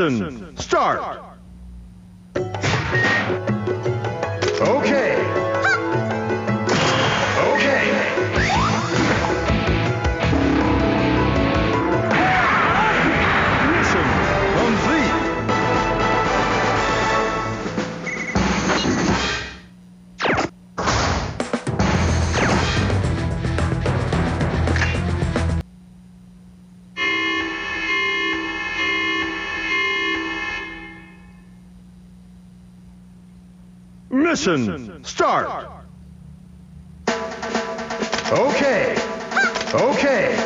Mission start! Mission start! Okay. Okay.